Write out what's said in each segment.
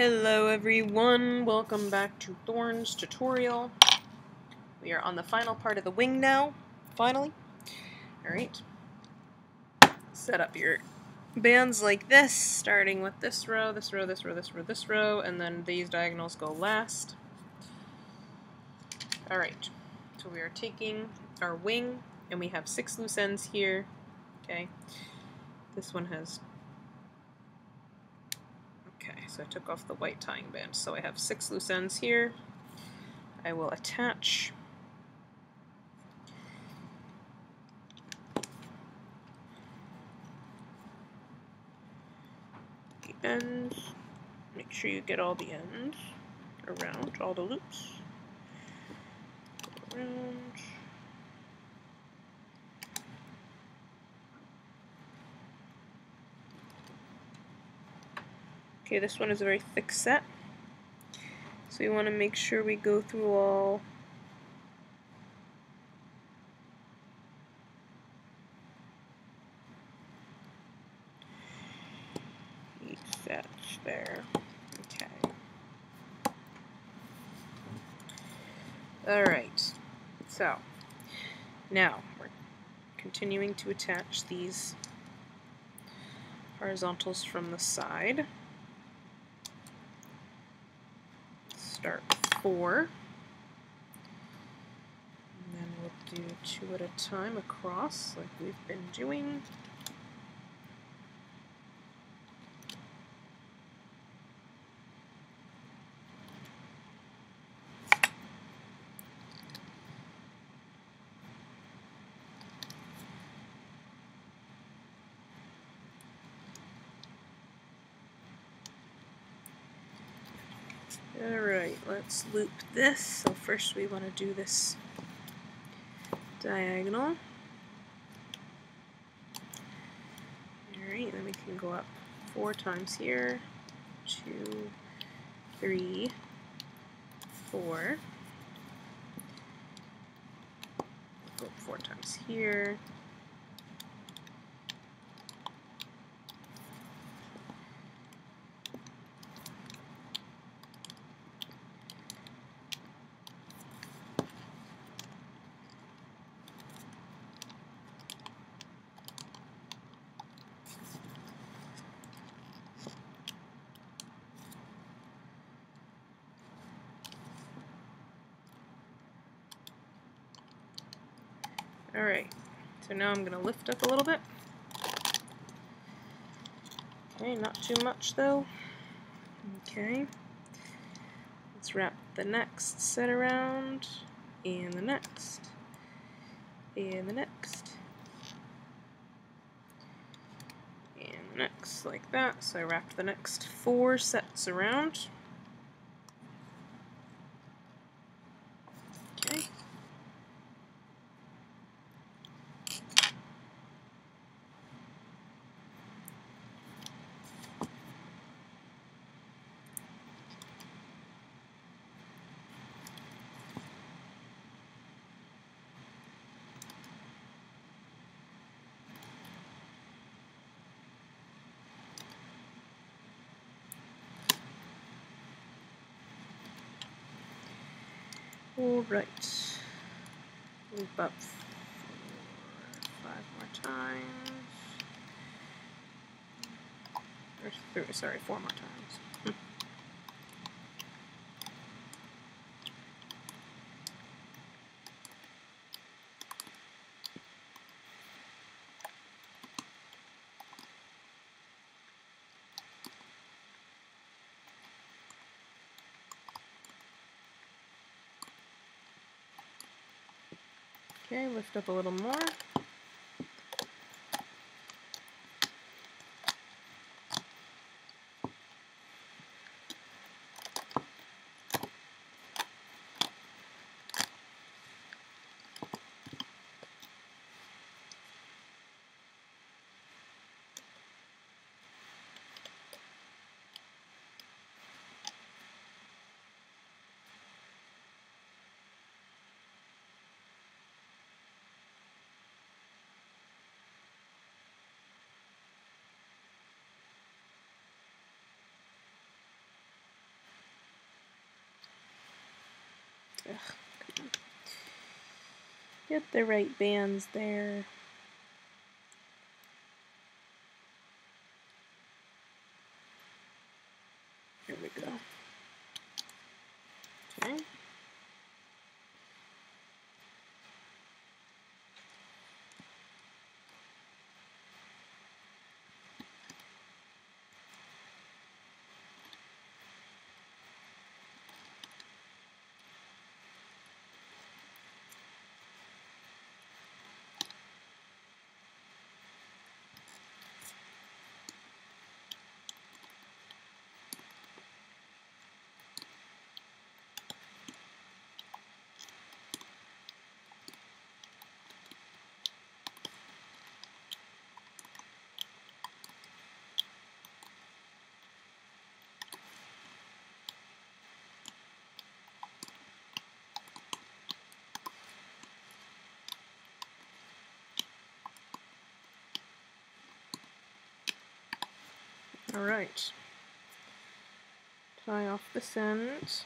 Hello everyone, welcome back to Thorn's tutorial. We are on the final part of the wing now, finally. Alright. Set up your bands like this, starting with this row, this row, this row, this row, this row, and then these diagonals go last. Alright, so we are taking our wing, and we have six loose ends here. Okay, this one has Okay, so I took off the white tying band. So I have six loose ends here. I will attach the ends. Make sure you get all the ends around, all the loops. Around. Okay, this one is a very thick set. So we want to make sure we go through all each there. Okay. Alright, so now we're continuing to attach these horizontals from the side. Start four. And then we'll do two at a time across like we've been doing. Alright, let's loop this. So first we want to do this diagonal. Alright, then we can go up four times here. Two, three, four. Go up four times here. Alright, so now I'm going to lift up a little bit. Okay, not too much though. Okay, let's wrap the next set around, and the next, and the next, and the next, like that. So I wrapped the next four sets around. Alright. Loop up five more times. Or three, sorry, four more times. Okay, lift up a little more. Get the right bands there we go. Okay. All right. Tie off this end.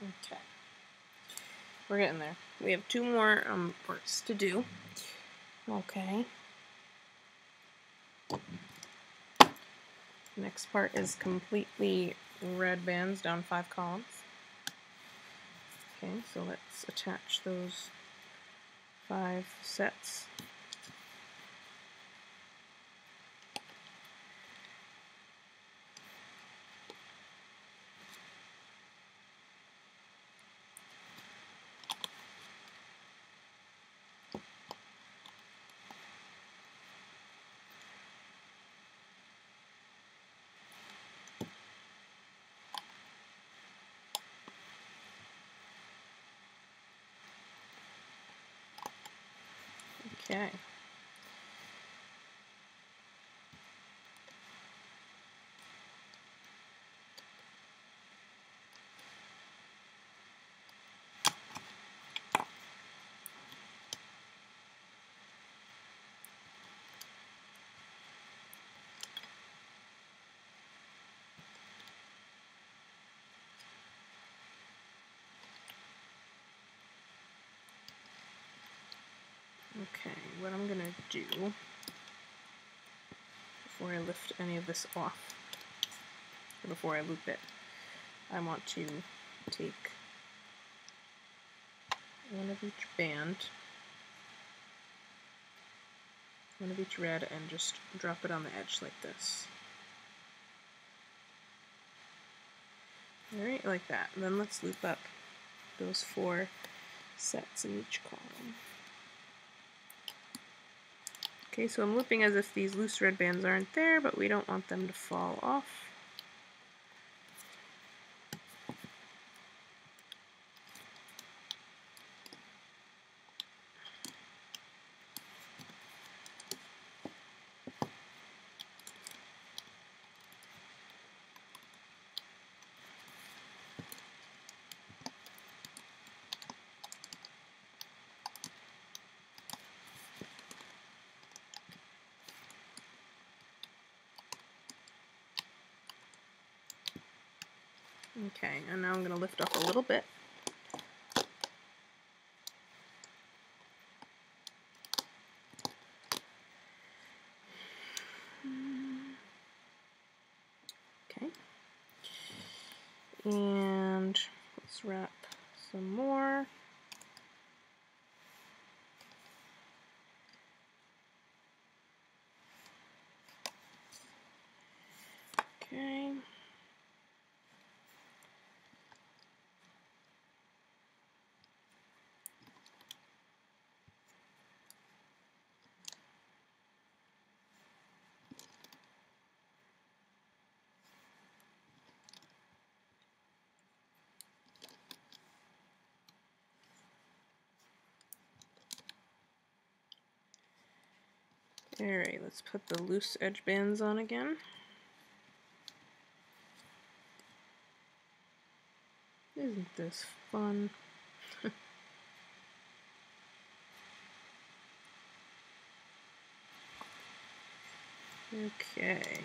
Okay. We're getting there. We have two more um, parts to do. Okay. Next part is completely red bands down five columns. Okay, so let's attach those five sets. Okay. Okay, what I'm gonna do before I lift any of this off, or before I loop it, I want to take one of each band, one of each red, and just drop it on the edge like this. Alright, like that. And then let's loop up those four sets in each column. Okay, so I'm looping as if these loose red bands aren't there, but we don't want them to fall off. Alright, let's put the loose edge bands on again. Isn't this fun? okay.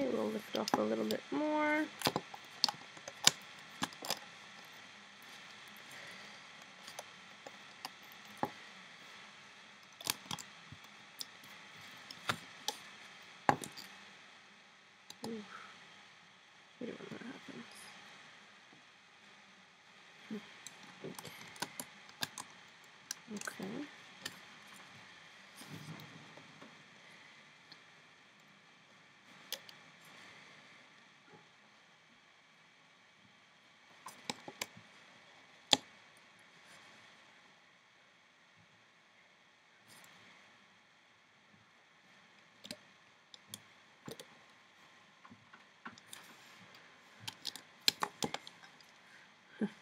We'll lift off a little bit more. Hate it when that happens. Okay.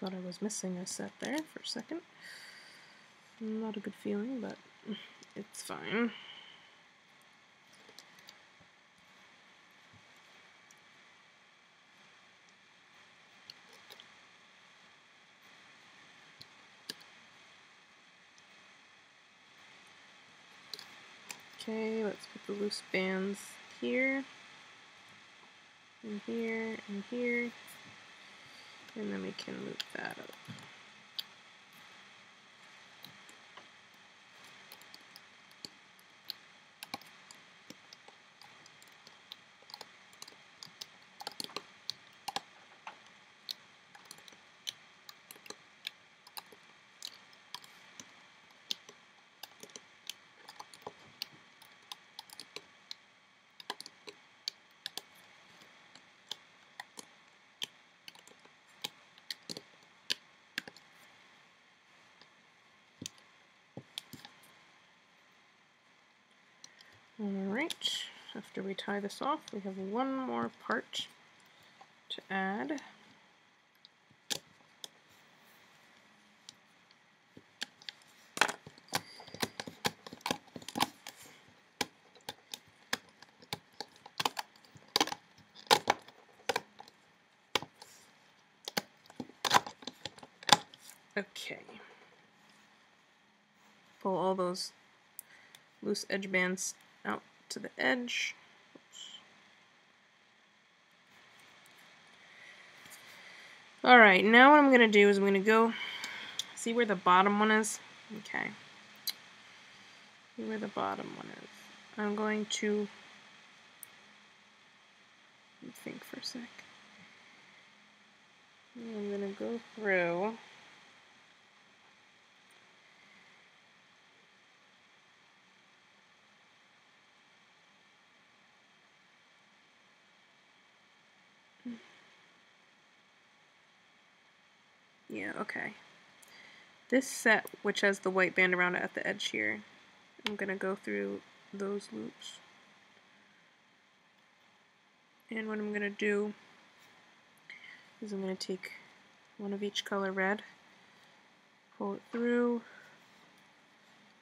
Thought I was missing a set there for a second. Not a good feeling, but it's fine. Okay, let's put the loose bands here, and here, and here, and then we can loop that up. Alright, after we tie this off, we have one more part to add. Okay. Pull all those loose edge bands out to the edge. Alright, now what I'm going to do is I'm going to go see where the bottom one is. Okay. See where the bottom one is. I'm going to think for a sec. I'm going to go through Yeah, okay. This set, which has the white band around it at the edge here, I'm going to go through those loops. And what I'm going to do is I'm going to take one of each color red, pull it through,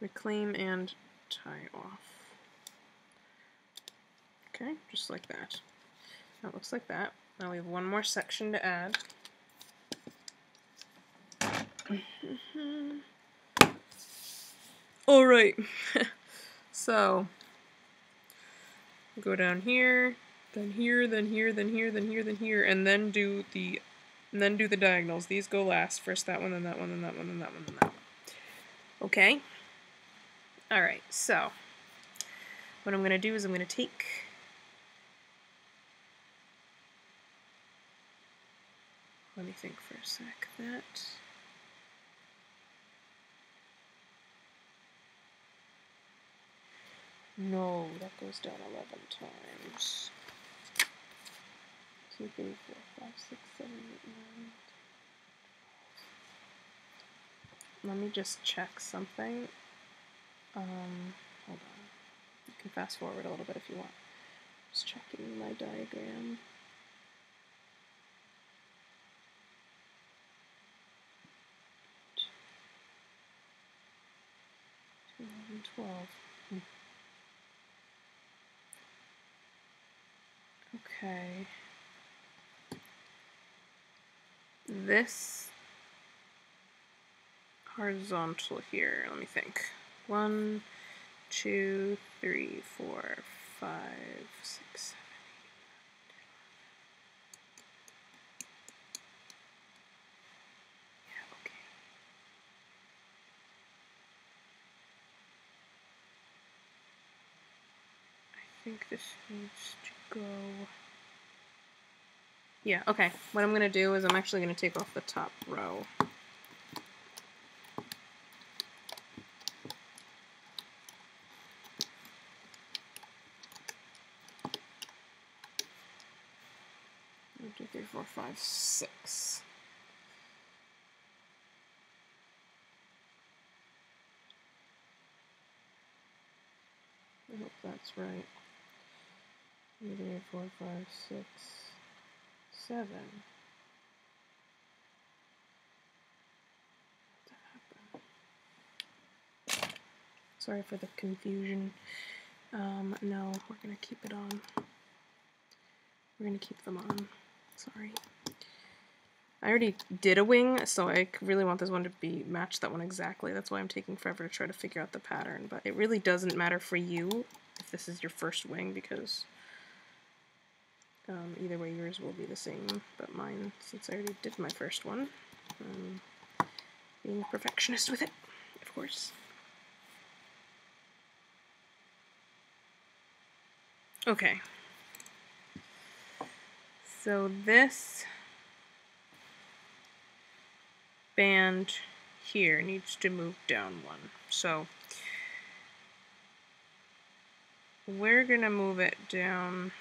reclaim, and tie off. Okay, just like that. That looks like that. Now we have one more section to add. Mm-hmm. All right. so go down here, then here, then here, then here, then here, then here, and then do the and then do the diagonals. These go last. First that one, then that one, then that one, then that one, then that one. Okay? Alright, so what I'm going to do is I'm going to take let me think for a sec. That. No, that goes down 11 times. Two, three, four, five, six, seven, eight, nine. Let me just check something. Um, hold on. You can fast forward a little bit if you want. Just checking my diagram. Eleven, twelve. Hmm. Okay. This horizontal here, let me think. One, two, three, four, five, six, seven. I think this needs to go. Yeah, okay. What I'm going to do is I'm actually going to take off the top row. Two, three, four, five, six. I hope that's right. Two, three, four, five, six, seven. Sorry for the confusion. Um, no, we're gonna keep it on. We're gonna keep them on. Sorry. I already did a wing, so I really want this one to be match that one exactly. That's why I'm taking forever to try to figure out the pattern. But it really doesn't matter for you if this is your first wing because um, either way yours will be the same. But mine, since I already did my first one, um, being a perfectionist with it, of course. Okay. So this band here needs to move down one. So we're going to move it down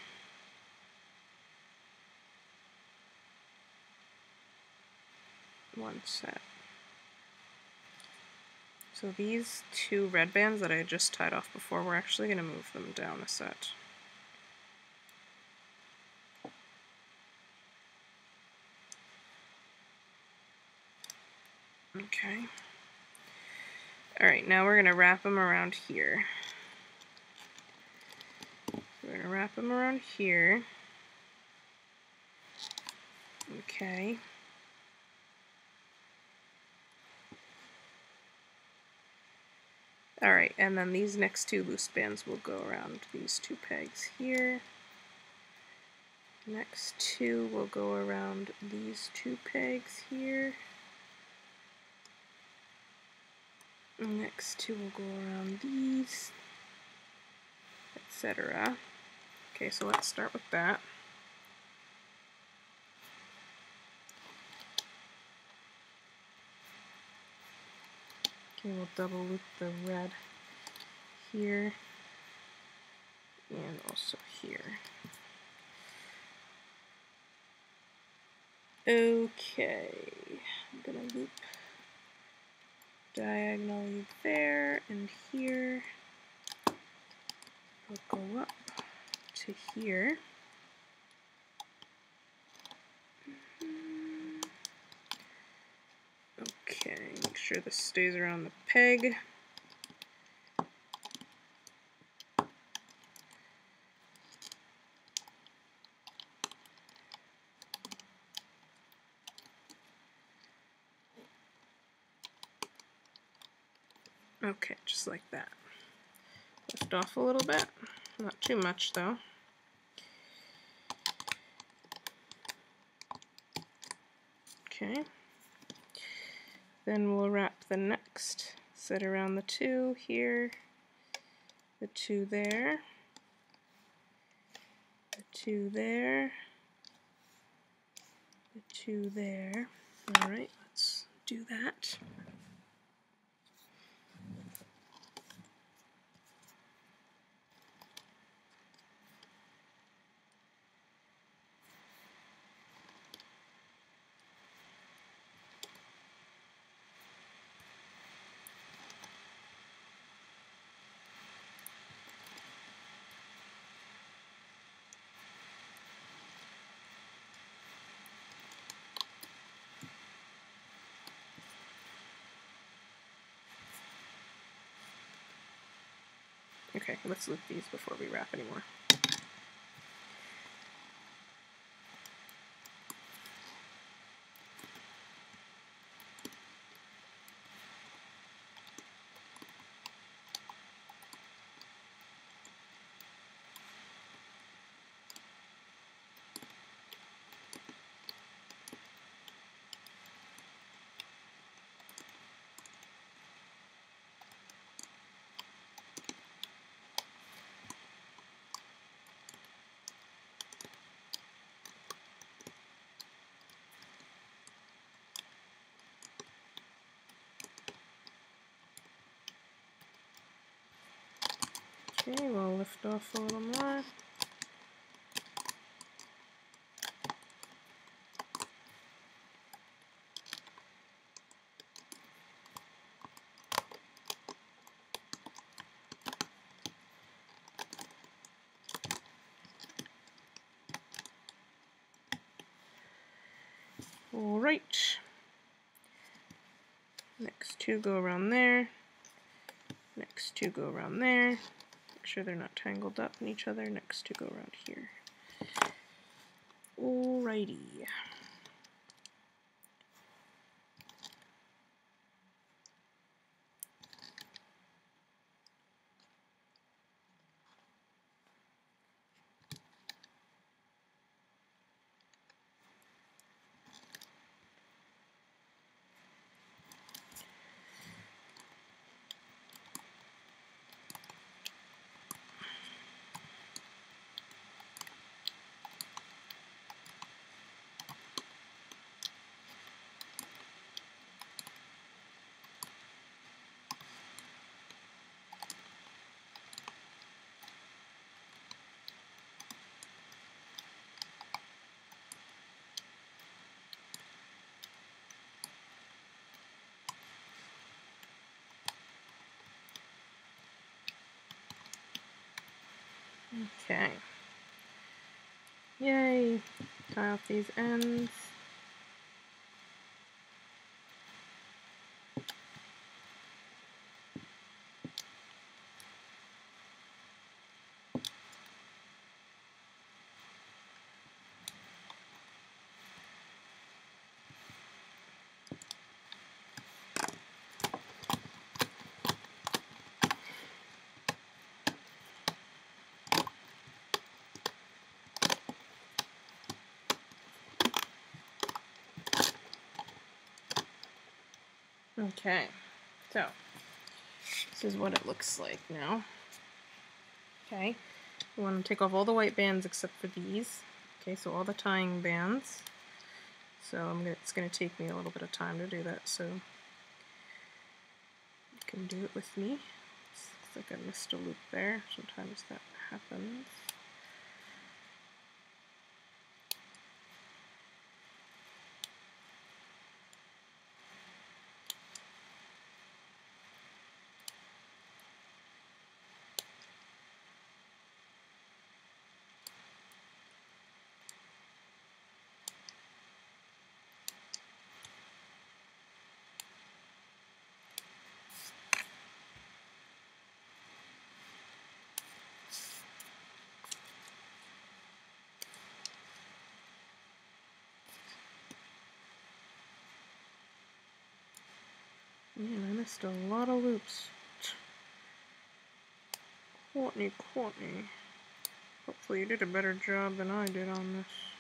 one set. So these two red bands that I just tied off before, we're actually going to move them down a set. Okay. Alright, now we're going to wrap them around here. We're going to wrap them around here. Okay. Alright, and then these next two loose bands will go around these two pegs here. Next two will go around these two pegs here. Next two will go around these, etc. Okay, so let's start with that. Okay, we'll double loop the red here and also here. Okay, I'm gonna loop diagonally there and here. We'll go up to here. Okay, make sure this stays around the peg. Okay, just like that. Lift off a little bit, not too much though. Okay. Then we'll wrap the next set around the two here, the two there, the two there, the two there. All right, let's do that. Okay, let's loop these before we wrap anymore. Okay, we'll lift off a little more. All right. Next two go around there. Next two go around there. Sure they're not tangled up in each other. Next to go around here. Alrighty. Okay. Yay. Tie off these ends. Okay, so this is what it looks like now. Okay, we want to take off all the white bands except for these. Okay, so all the tying bands. So I'm gonna, it's going to take me a little bit of time to do that, so you can do it with me. Looks like I missed a loop there. Sometimes that happens. Man, I missed a lot of loops. Cortney, Cortney. Hopefully you did a better job than I did on this.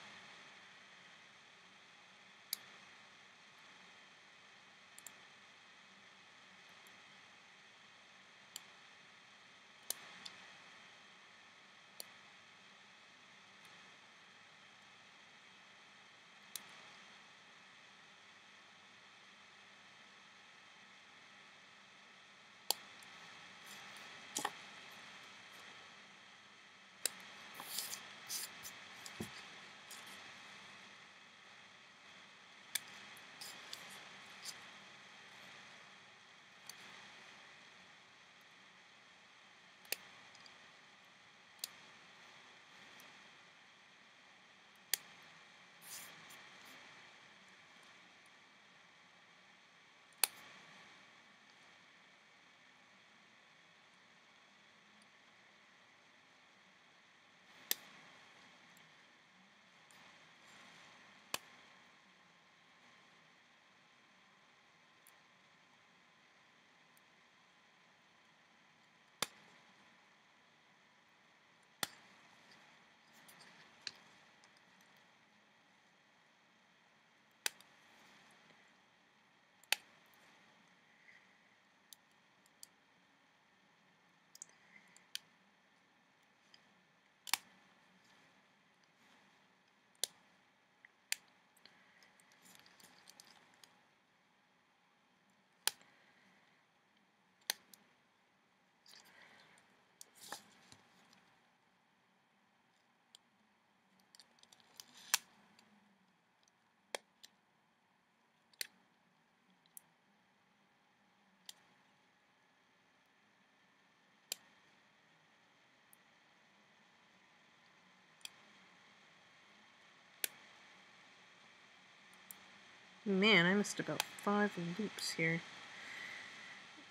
Man, I missed about five loops here.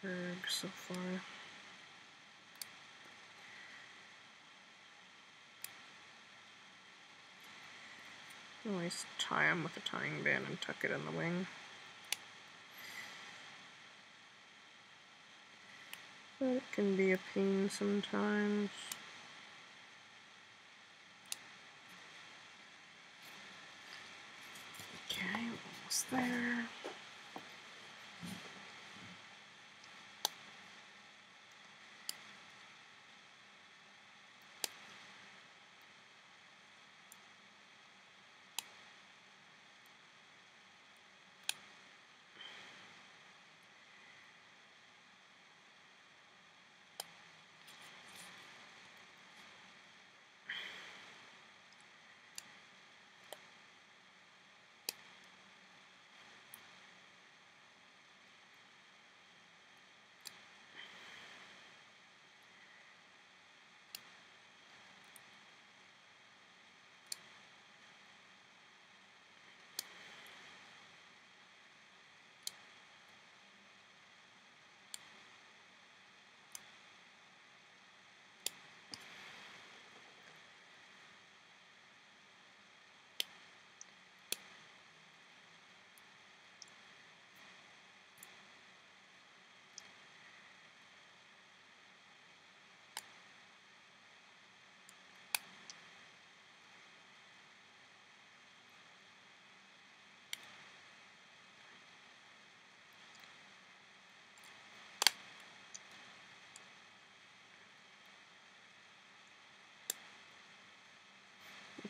Erg so far. Always tie them with a tying band and tuck it in the wing. But it can be a pain sometimes. Okay, almost there.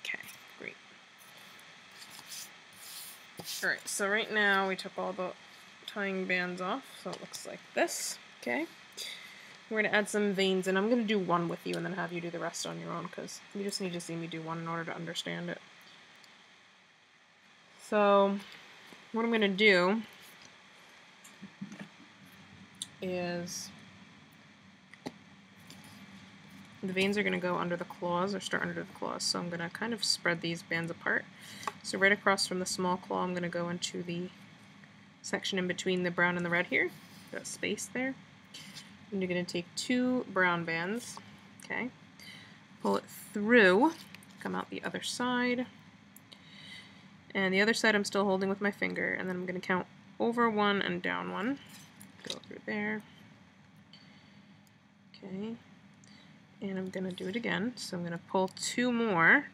Okay, great. Alright, so right now we took all the tying bands off, so it looks like this. Okay. We're going to add some veins, and I'm going to do one with you and then have you do the rest on your own, because you just need to see me do one in order to understand it. So, what I'm going to do is the veins are going to go under the claws or start under the claws. So I'm going to kind of spread these bands apart. So right across from the small claw, I'm going to go into the section in between the brown and the red here. That space there. And you're going to take two brown bands, okay, pull it through, come out the other side, and the other side I'm still holding with my finger, and then I'm going to count over one and down one. Go through there. Okay, and I'm going to do it again. So I'm going to pull two more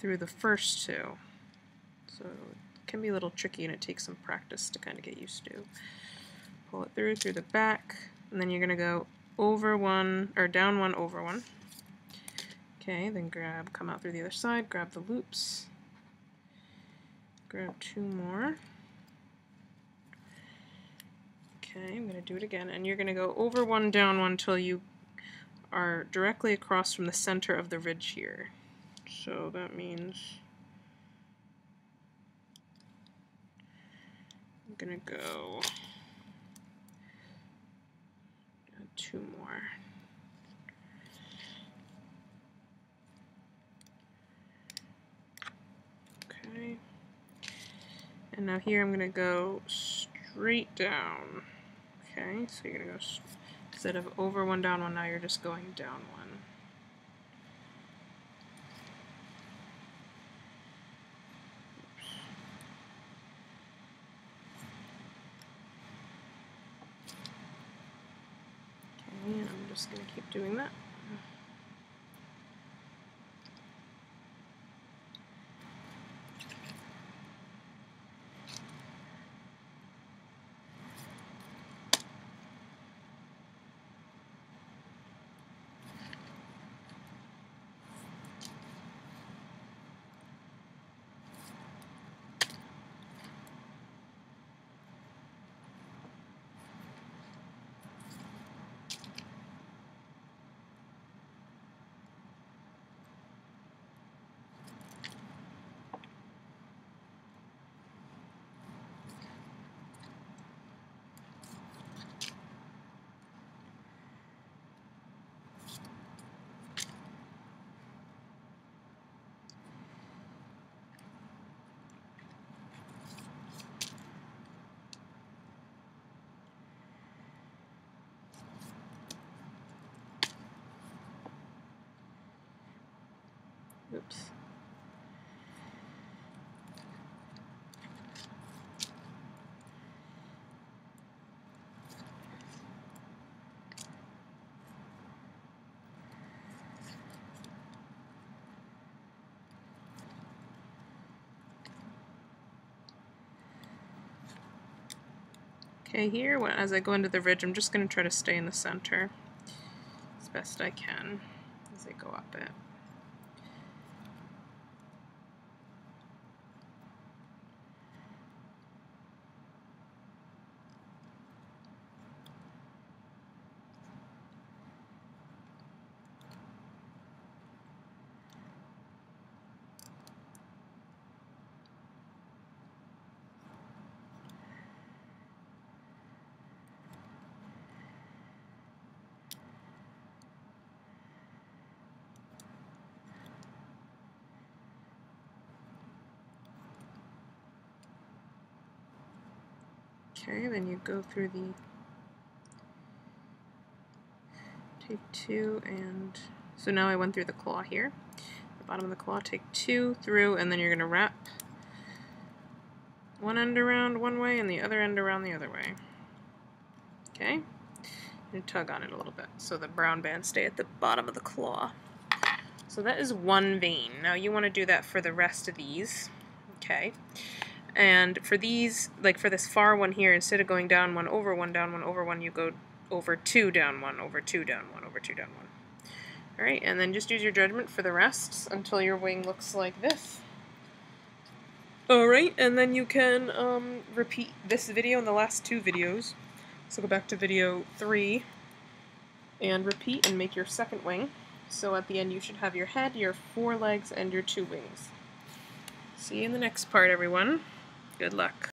through the first two. So it can be a little tricky and it takes some practice to kind of get used to. Pull it through, through the back, and then you're going to go over one, or down one, over one. Okay, then grab, come out through the other side, grab the loops, grab two more. Okay, I'm going to do it again, and you're going to go over one, down one, until you are directly across from the center of the ridge here. So that means I'm gonna go two more. Okay. And now here I'm gonna go straight down. Okay, so you're gonna go Instead of over one, down one, now you're just going down one. Okay, I'm just going to keep doing that. Okay, here, as I go into the ridge, I'm just going to try to stay in the center as best I can as I go up it. Okay, then you go through the take two and so now I went through the claw here. The bottom of the claw take two through and then you're gonna wrap one end around one way and the other end around the other way. Okay? And tug on it a little bit so the brown bands stay at the bottom of the claw. So that is one vein. Now you want to do that for the rest of these. Okay and for these, like for this far one here, instead of going down one, over one, down one, over one, you go over two, down one, over two, down one, over two, down one. Alright, and then just use your judgment for the rest until your wing looks like this. Alright, and then you can um, repeat this video and the last two videos. So go back to video 3 and repeat and make your second wing. So at the end you should have your head, your four legs, and your two wings. See you in the next part, everyone. Good luck.